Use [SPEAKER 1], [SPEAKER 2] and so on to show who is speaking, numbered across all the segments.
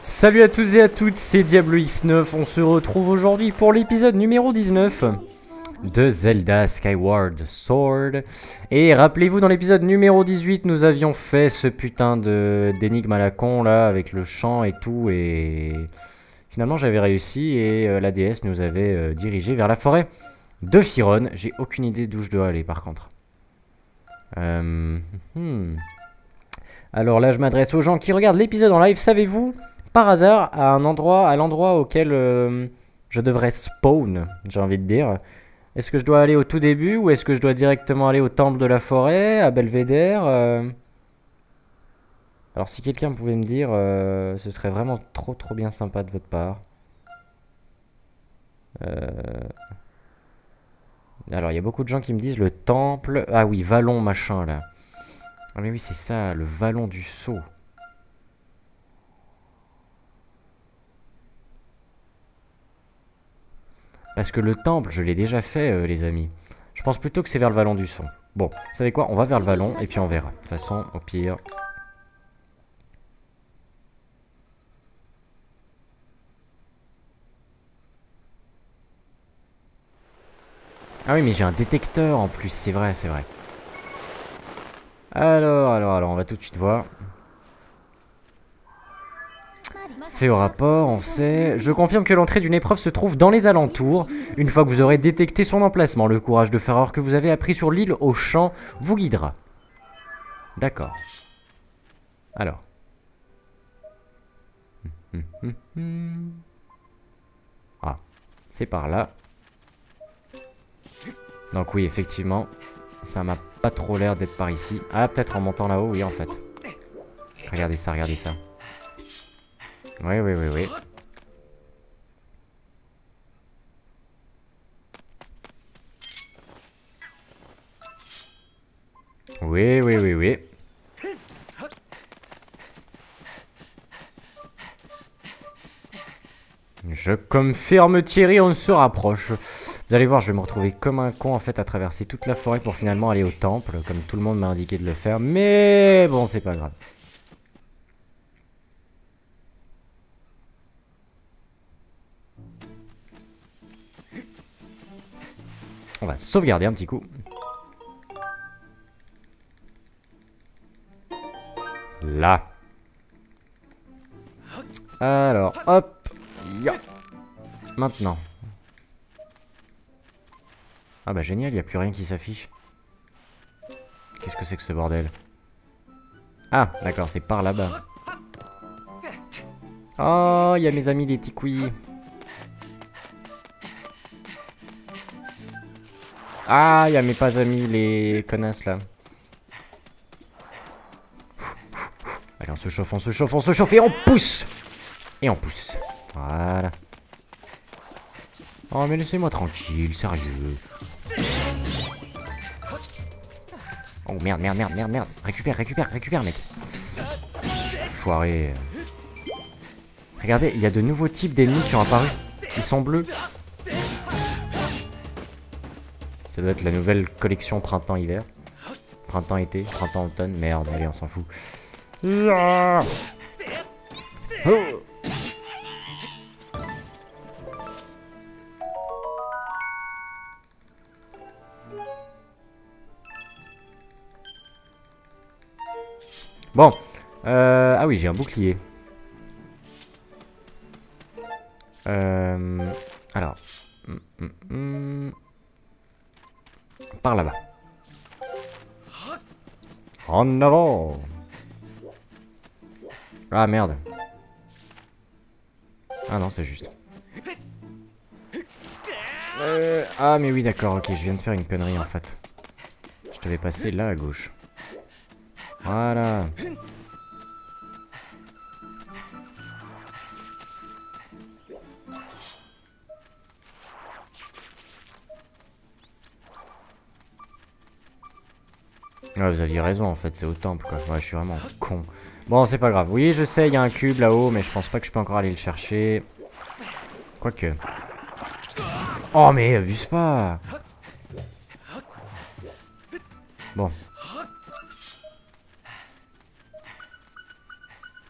[SPEAKER 1] Salut à tous et à toutes, c'est Diablo X9, on se retrouve aujourd'hui pour l'épisode numéro 19 de Zelda Skyward Sword. Et rappelez-vous, dans l'épisode numéro 18, nous avions fait ce putain d'énigme à la con là, avec le chant et tout, et finalement j'avais réussi, et euh, la déesse nous avait euh, dirigé vers la forêt de Firon. J'ai aucune idée d'où je dois aller par contre. Euh, hmm. Alors là, je m'adresse aux gens qui regardent l'épisode en live. Savez-vous, par hasard, à un endroit, à l'endroit auquel euh, je devrais spawn, j'ai envie de dire, est-ce que je dois aller au tout début ou est-ce que je dois directement aller au temple de la forêt, à Belvédère euh? Alors si quelqu'un pouvait me dire, euh, ce serait vraiment trop trop bien sympa de votre part. Alors il y a beaucoup de gens qui me disent le temple... Ah oui, Vallon machin là. Ah mais oui c'est ça, le Vallon du Sceau. Parce que le temple, je l'ai déjà fait, euh, les amis. Je pense plutôt que c'est vers le vallon du son. Bon, vous savez quoi On va vers le vallon et puis on verra. De toute façon, au pire... Ah oui, mais j'ai un détecteur en plus, c'est vrai, c'est vrai. Alors, alors, alors, on va tout de suite voir. Fait au rapport, on sait. Je confirme que l'entrée d'une épreuve se trouve dans les alentours. Une fois que vous aurez détecté son emplacement, le courage de Faror que vous avez appris sur l'île au champ vous guidera. D'accord. Alors. Ah, c'est par là. Donc oui, effectivement, ça m'a pas trop l'air d'être par ici. Ah, peut-être en montant là-haut, oui, en fait. Regardez ça, regardez ça. Oui, oui, oui, oui. Oui, oui, oui, oui. Je confirme Thierry, on se rapproche. Vous allez voir, je vais me retrouver comme un con en fait à traverser toute la forêt pour finalement aller au temple, comme tout le monde m'a indiqué de le faire. Mais bon, c'est pas grave. Va sauvegarder un petit coup. Là. Alors, hop. Maintenant. Ah bah génial, il n'y a plus rien qui s'affiche. Qu'est-ce que c'est que ce bordel? Ah, d'accord, c'est par là-bas. Oh, il y a mes amis les ticouis. Ah, il y a mes pas amis les connasses là. Allez, on se chauffe, on se chauffe, on se chauffe et on pousse Et on pousse. Voilà. Oh, mais laissez-moi tranquille, sérieux. Oh merde, merde, merde, merde, merde. Récupère, récupère, récupère, mec. Foiré. Regardez, il y a de nouveaux types d'ennemis qui ont apparu. Ils sont bleus. Ça doit être la nouvelle collection printemps-hiver. Printemps-été, printemps-automne. Merde, allez, on s'en fout. Bon. Euh, ah oui, j'ai un bouclier. Euh, Avant Ah merde. Ah non, c'est juste. Euh, ah mais oui, d'accord, ok, je viens de faire une connerie en fait. Je t'avais passé là à gauche. Voilà. Ouais, vous aviez raison en fait, c'est au temple quoi. Ouais, je suis vraiment con. Bon, c'est pas grave. Oui, je sais, il y a un cube là-haut, mais je pense pas que je peux encore aller le chercher. Quoique. Oh, mais abuse pas Bon.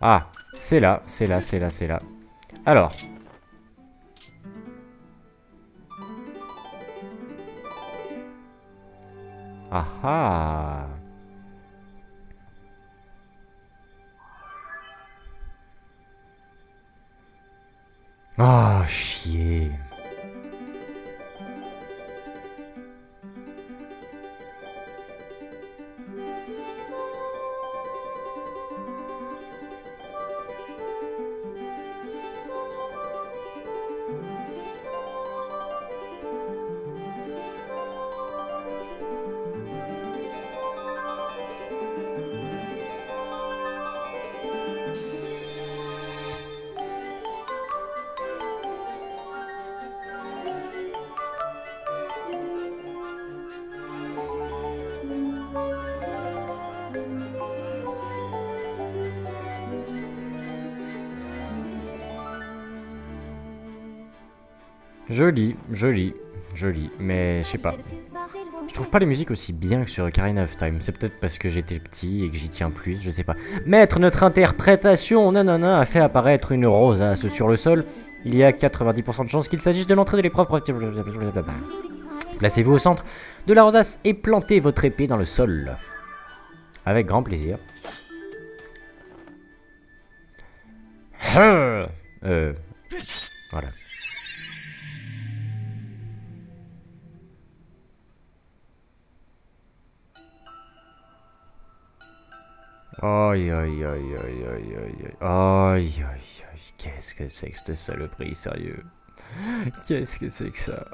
[SPEAKER 1] Ah C'est là, c'est là, c'est là, c'est là. Alors. Ah ah Ah, oh, shit. Joli, joli, joli, mais je sais pas. Je trouve pas les musiques aussi bien que sur Ocarina of Time. C'est peut-être parce que j'étais petit et que j'y tiens plus, je sais pas. Maître, notre interprétation, nanana, a fait apparaître une rosace sur le sol. Il y a 90% de chances qu'il s'agisse de l'entrée de l'épreuve. Placez-vous au centre de la rosace et plantez votre épée dans le sol. Avec grand plaisir. Euh... Voilà. Aïe aïe aïe aïe aïe aïe aïe aïe aïe qu'est-ce que c'est que cette saloperie sérieux? Qu'est-ce que c'est que ça?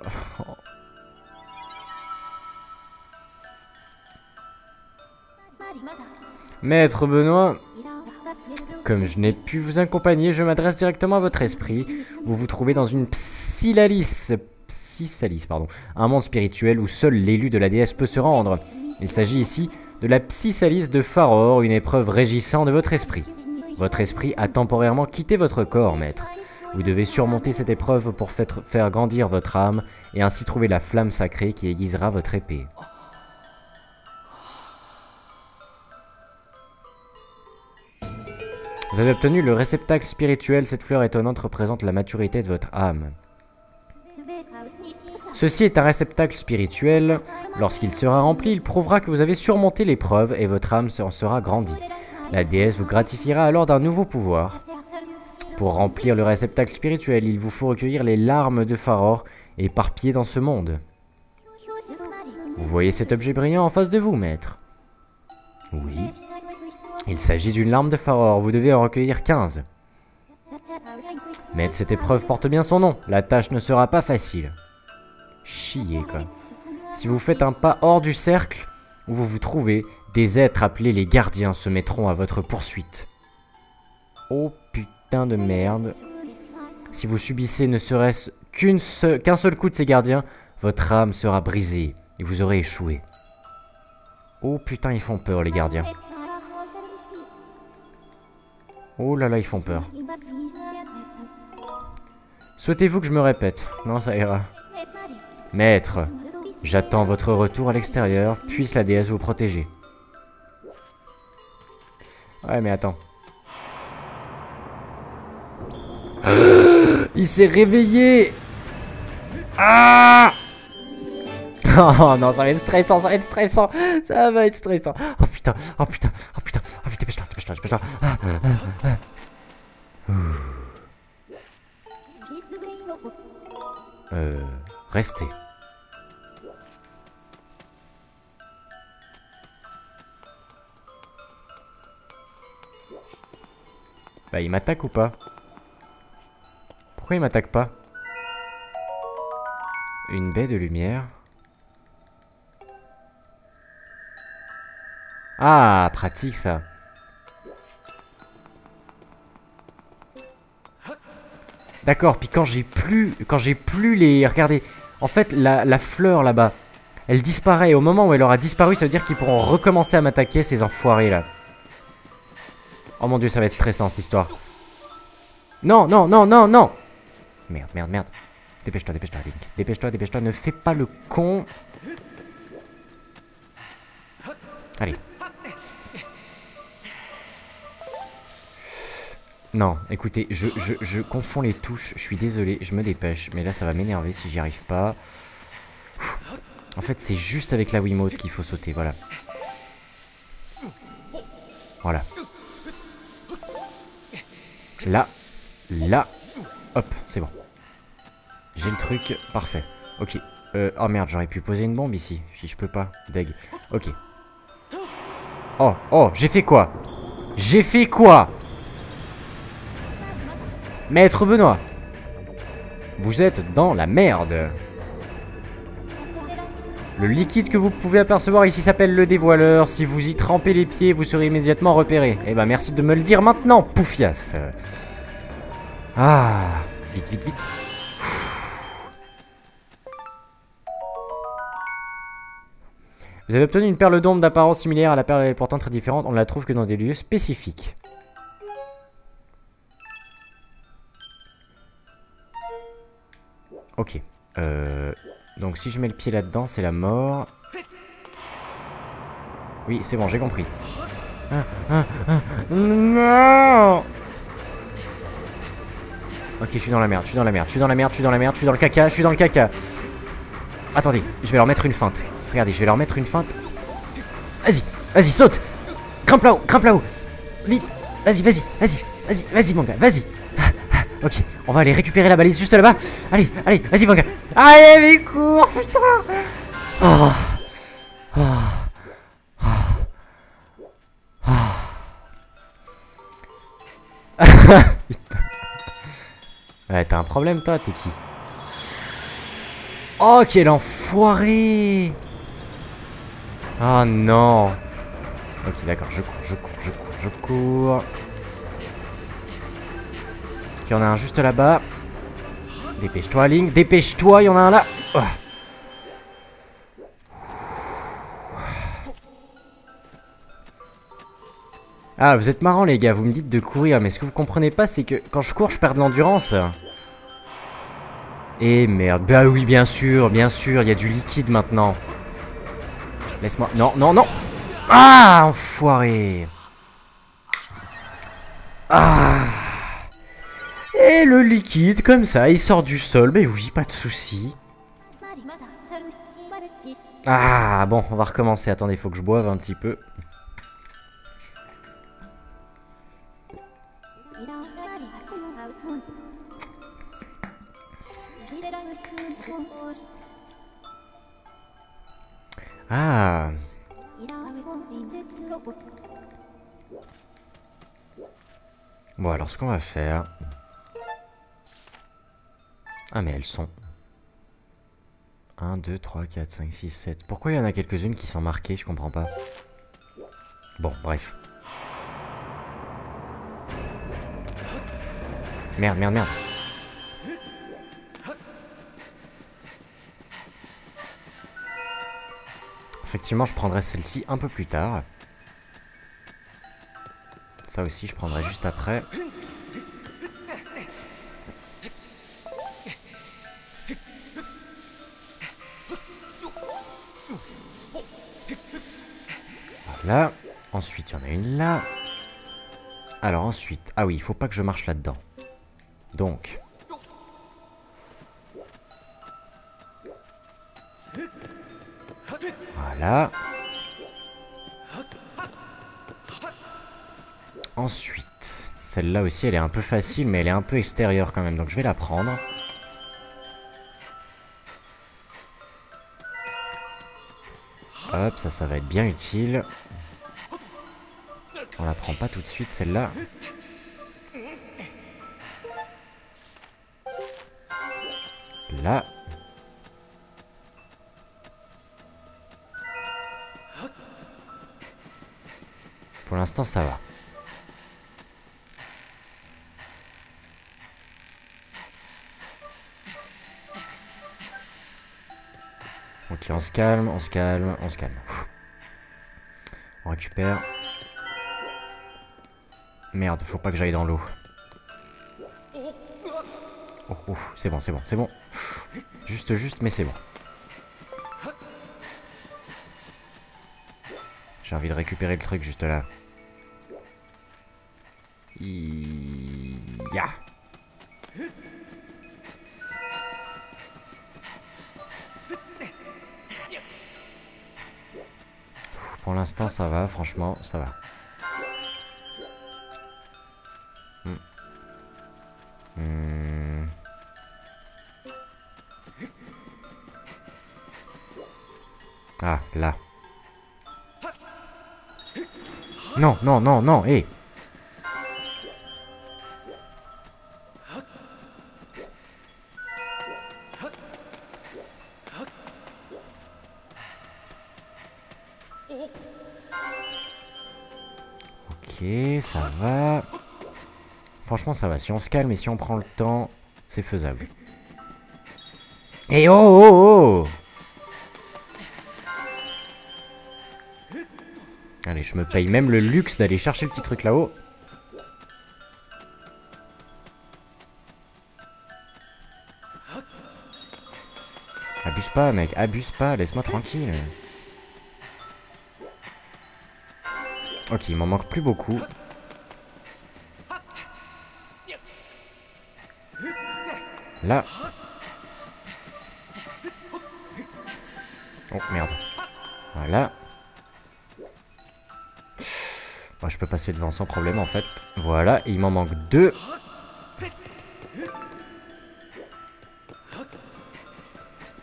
[SPEAKER 1] Maître Benoît, comme je n'ai pu vous accompagner, je m'adresse directement à votre esprit. Vous vous trouvez dans une psylalis, psysalis, pardon, un monde spirituel où seul l'élu de la déesse peut se rendre. Il s'agit ici de la psysalis de Faror, une épreuve régissant de votre esprit. Votre esprit a temporairement quitté votre corps, maître. Vous devez surmonter cette épreuve pour faire grandir votre âme et ainsi trouver la flamme sacrée qui aiguisera votre épée. Vous avez obtenu le réceptacle spirituel. Cette fleur étonnante représente la maturité de votre âme. Ceci est un réceptacle spirituel. Lorsqu'il sera rempli, il prouvera que vous avez surmonté l'épreuve et votre âme en sera grandie. La déesse vous gratifiera alors d'un nouveau pouvoir. Pour remplir le réceptacle spirituel, il vous faut recueillir les larmes de et éparpillées dans ce monde. Vous voyez cet objet brillant en face de vous, maître? Oui. Il s'agit d'une larme de Faror, vous devez en recueillir 15. Maître, cette épreuve porte bien son nom, la tâche ne sera pas facile. Chier, quoi. Si vous faites un pas hors du cercle où vous vous trouvez, des êtres appelés les gardiens se mettront à votre poursuite. Oh putain de merde. Si vous subissez ne serait-ce qu'un seul coup de ces gardiens, votre âme sera brisée et vous aurez échoué. Oh putain, ils font peur les gardiens. Oh là là, ils font peur. Souhaitez-vous que je me répète? Non, ça ira. Maître, j'attends votre retour à l'extérieur, puisse la déesse vous protéger. Ouais, mais attends. Il s'est réveillé! Ah! Oh non, ça va être stressant, ça va être stressant. Ça va être stressant. Oh putain, oh putain, oh putain, oh putain, dépêche-toi, dépêche-toi, dépêche-toi. Euh... Restez. Bah il m'attaque ou pas Pourquoi il m'attaque pas Une baie de lumière. Ah, pratique ça. D'accord, puis quand j'ai plus, quand j'ai plus les, regardez, en fait la, la fleur là-bas, elle disparaît. au moment où elle aura disparu, ça veut dire qu'ils pourront recommencer à m'attaquer ces enfoirés là. Oh mon dieu, ça va être stressant cette histoire. Non, non, non, non, non Merde, merde, merde. Dépêche-toi, dépêche-toi, Link. Dépêche-toi, dépêche-toi, ne fais pas le con. Allez. Non, écoutez, je, je, je confonds les touches. Je suis désolé, je me dépêche. Mais là, ça va m'énerver si j'y arrive pas. En fait, c'est juste avec la Wiimote qu'il faut sauter, voilà. Voilà. Là. Là. Hop, c'est bon. J'ai le truc, parfait. Ok. Euh, oh merde, j'aurais pu poser une bombe ici. Si je peux pas. Deg. Ok. Oh, oh, j'ai fait quoi? J'ai fait quoi? Maître Benoît Vous êtes dans la merde le liquide que vous pouvez apercevoir ici s'appelle le dévoileur. Si vous y trempez les pieds, vous serez immédiatement repéré. Eh ben merci de me le dire maintenant, poufias. Ah, vite, vite, vite. Vous avez obtenu une perle d'ombre d'apparence similaire à la perle et pourtant très différente. On ne la trouve que dans des lieux spécifiques. Ok. Euh, donc si je mets le pied là-dedans, c'est la mort. Oui, c'est bon, j'ai compris. non Ok, je suis dans la merde, je suis dans la merde, je suis dans la merde, je suis dans la merde, je suis dans le caca, je suis dans le caca. Attendez, je vais leur mettre une feinte. Regardez, je vais leur mettre une feinte. Vas-y, vas-y, saute Grimpe là-haut, grimpe là-haut Vite Vas-y, vas-y, vas-y, vas-y, vas-y mon gars, vas-y Ok, on va aller récupérer la balise juste là-bas. Allez, allez, vas-y, mon. Allez, mais cours, putain. Oh. Oh. Oh. ouais, t'as un problème, toi T'es qui? Oh, quel enfoiré Oh non Ok, d'accord, je cours, je cours, je cours, je cours. Il y en a un juste là-bas. Dépêche-toi, Link. Dépêche-toi, il y en a un là. Ah, vous êtes marrant les gars, vous me dites de courir, mais ce que vous comprenez pas, c'est que quand je cours, je perds de l'endurance. Et merde, bah oui, bien sûr, bien sûr, il y a du liquide maintenant. Laisse-moi, non, non, non Ah, enfoiré Ah et le liquide, comme ça, il sort du sol. Mais oui, pas de souci. Ah, bon, on va recommencer. Attendez, faut que je boive un petit peu. Ah Bon, alors ce qu'on va faire... Ah mais elles sont... 1, 2, 3, 4, 5, 6, 7. Pourquoi il y en a quelques-unes qui sont marquées? Je comprends pas. Bon, bref. Merde, merde, merde. Effectivement, je prendrai celle-ci un peu plus tard. Ça aussi, je prendrai juste après. Là. Ensuite, il y en a une là. Alors ensuite... Ah oui, il faut pas que je marche là-dedans. Donc... Voilà. Ensuite, celle-là aussi, elle est un peu facile, mais elle est un peu extérieure quand même. Donc je vais la prendre. Hop, ça, ça va être bien utile. On la prend pas tout de suite, celle-là. Là. Pour l'instant, ça va. Ok, on se calme, on se calme, on se calme. On récupère. Merde, faut pas que j'aille dans l'eau. Oh, oh, c'est bon, c'est bon, c'est bon. Juste, juste, mais c'est bon. J'ai envie de récupérer le truc juste là. Ya. Pour l'instant, ça va, franchement, ça va. Hmm. Hmm. Ah, là. Non, non, non, non, hé Franchement, ça va. Si on se calme et si on prend le temps, c'est faisable. Et oh, oh, oh Allez, je me paye même le luxe d'aller chercher le petit truc là-haut. Abuse pas, mec. Abuse pas. Laisse-moi tranquille. Ok, il m'en manque plus beaucoup. Là. Oh, merde. Voilà. je peux passer devant sans problème, en fait. Voilà, il m'en manque deux.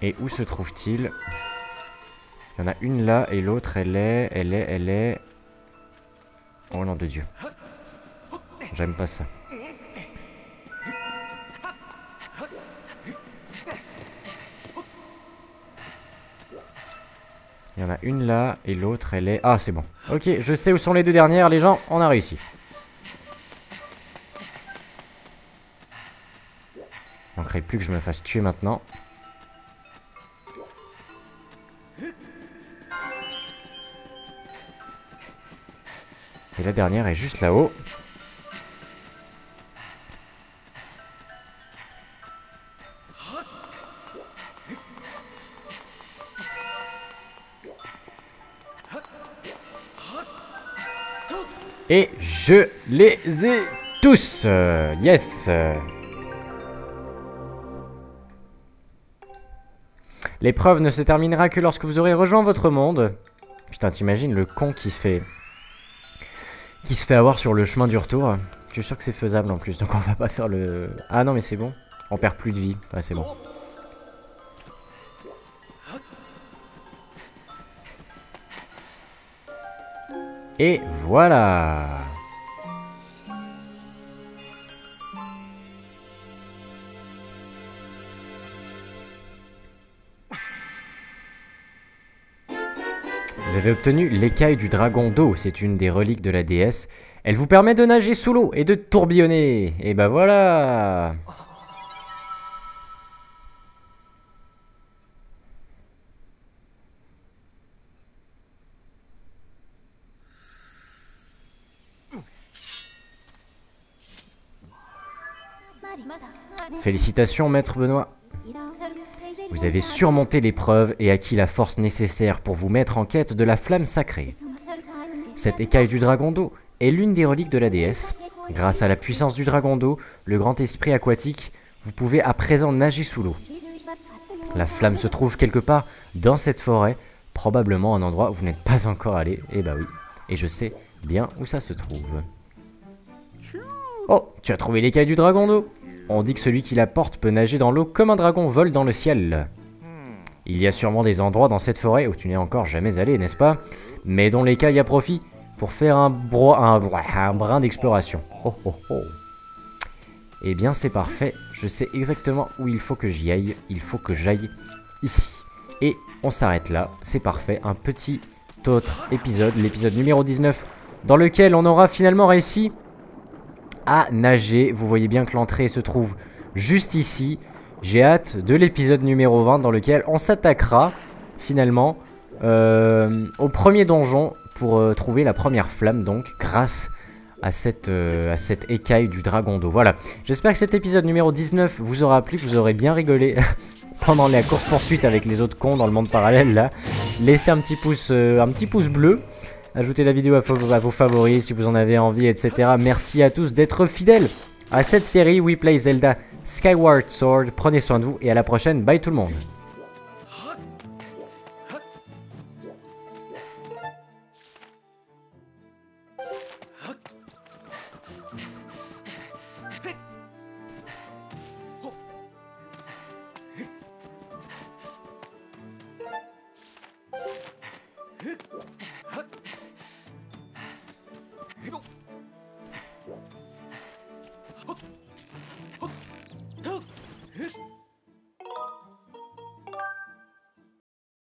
[SPEAKER 1] Et où se trouve-t-il? Il y en a une là, et l'autre, elle est... Elle est... Elle est... Oh nom de Dieu. J'aime pas ça. Il y en a une là et l'autre elle est... Ah c'est bon. Ok, je sais où sont les deux dernières les gens, on a réussi. Il manquerait plus que je me fasse tuer maintenant. Et la dernière est juste là-haut. Et je les ai tous Yes L'épreuve ne se terminera que lorsque vous aurez rejoint votre monde. Putain, t'imagines le con qui se fait qui se fait avoir sur le chemin du retour. Je suis sûr que c'est faisable en plus, donc on va pas faire le... Ah non mais c'est bon, on perd plus de vie, ouais c'est bon. Et voilà Vous avez obtenu l'écaille du dragon d'eau, c'est une des reliques de la déesse. Elle vous permet de nager sous l'eau et de tourbillonner. Et bah voilà Félicitations, maître Benoît. Vous avez surmonté l'épreuve et acquis la force nécessaire pour vous mettre en quête de la flamme sacrée. Cette écaille du dragon d'eau est l'une des reliques de la déesse. Grâce à la puissance du dragon d'eau, le grand esprit aquatique, vous pouvez à présent nager sous l'eau. La flamme se trouve quelque part dans cette forêt, probablement un endroit où vous n'êtes pas encore allé. Eh bah oui, et je sais bien où ça se trouve. Oh, tu as trouvé l'écaille du dragon d'eau on dit que celui qui la porte peut nager dans l'eau comme un dragon vole dans le ciel. Il y a sûrement des endroits dans cette forêt où tu n'es encore jamais allé, n'est-ce pas? Mais dont les y a profit pour faire un, un, brin d'exploration. Oh oh oh Eh bien c'est parfait, je sais exactement où il faut que j'y aille. Il faut que j'aille ici. Et on s'arrête là, c'est parfait. Un petit autre épisode, l'épisode numéro 19, dans lequel on aura finalement réussi à nager. Vous voyez bien que l'entrée se trouve juste ici. J'ai hâte de l'épisode numéro 20 dans lequel on s'attaquera finalement euh, au premier donjon pour euh, trouver la première flamme donc grâce à cette, euh, à cette écaille du dragon d'eau. Voilà, j'espère que cet épisode numéro 19 vous aura plu, que vous aurez bien rigolé pendant la course poursuite avec les autres cons dans le monde parallèle là. Laissez un petit pouce bleu. Ajoutez la vidéo à, vos favoris si vous en avez envie, etc. Merci à tous d'être fidèles à cette série We Play Zelda Skyward Sword. Prenez soin de vous et à la prochaine. Bye tout le monde.